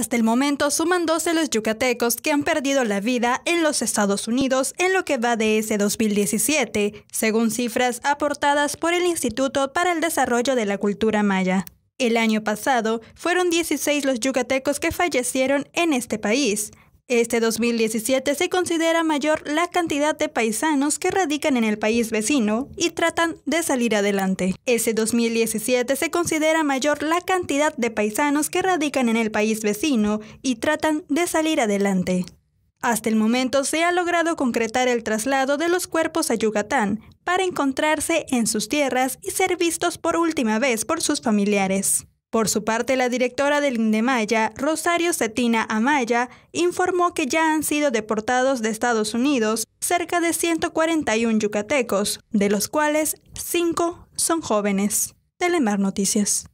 Hasta el momento suman 12 los yucatecos que han perdido la vida en los Estados Unidos en lo que va de ese 2017, según cifras aportadas por el Instituto para el Desarrollo de la Cultura Maya. El año pasado fueron 16 los yucatecos que fallecieron en este país, este 2017 se considera mayor la cantidad de paisanos que radican en el país vecino y tratan de salir adelante. Ese 2017 se considera mayor la cantidad de paisanos que radican en el país vecino y tratan de salir adelante. Hasta el momento se ha logrado concretar el traslado de los cuerpos a Yucatán para encontrarse en sus tierras y ser vistos por última vez por sus familiares. Por su parte, la directora del INDEMAYA, Rosario Cetina Amaya, informó que ya han sido deportados de Estados Unidos cerca de 141 yucatecos, de los cuales 5 son jóvenes. Telemar Noticias.